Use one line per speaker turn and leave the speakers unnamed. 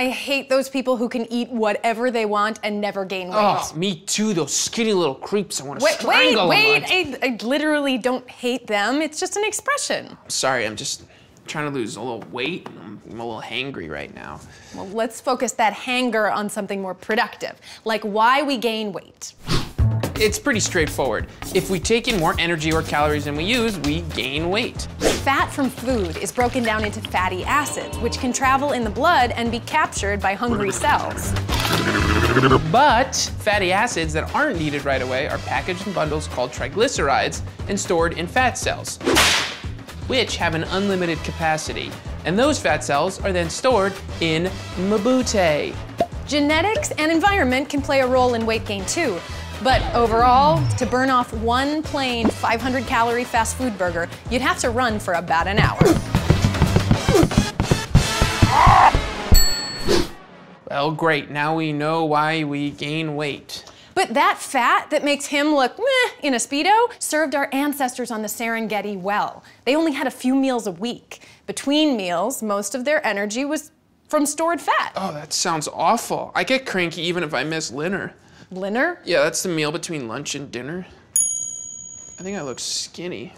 I hate those people who can eat whatever they want and never gain weight.
Oh, me too, those skinny little creeps. I want to
Wait, wait,
strangle
wait.
them.
I, I literally don't hate them. It's just an expression.
Sorry, I'm just trying to lose a little weight. I'm, I'm a little hangry right now.
Well, let's focus that hanger on something more productive, like why we gain weight.
It's pretty straightforward. If we take in more energy or calories than we use, we gain weight.
Fat from food is broken down into fatty acids, which can travel in the blood and be captured by hungry cells.
But fatty acids that aren't needed right away are packaged in bundles called triglycerides and stored in fat cells, which have an unlimited capacity. And those fat cells are then stored in mabute.
Genetics and environment can play a role in weight gain too. But overall, to burn off one plain 500 calorie fast food burger, you'd have to run for about an hour.
Well, great. Now we know why we gain weight.
But that fat that makes him look meh in a Speedo served our ancestors on the Serengeti well. They only had a few meals a week. Between meals, most of their energy was from stored fat.
Oh, that sounds awful. I get cranky even if I miss dinner.
Linner?
Yeah, that's the meal between lunch and dinner. I think I look skinny.